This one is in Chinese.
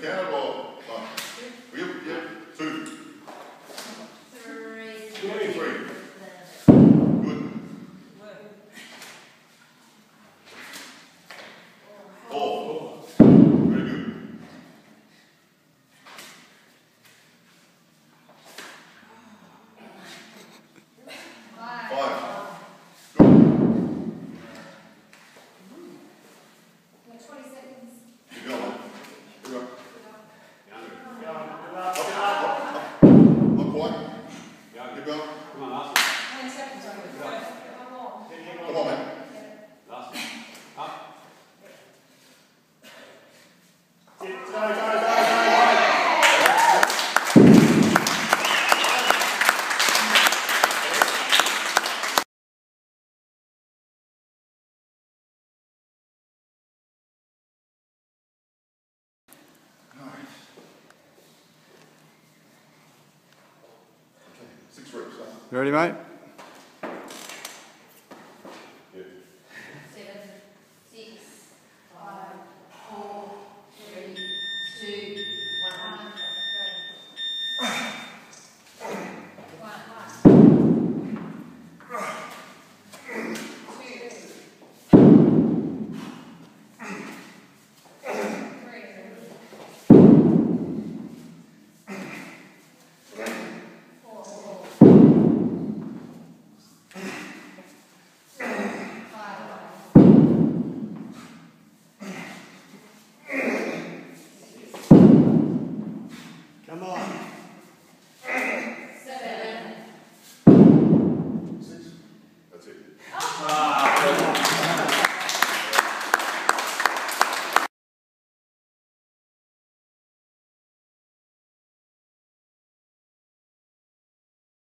cannonball. Whip, uh, whip, two. Three. Three. 好，来，好，好，来，好，好，来，好。You ready, mate? Come on.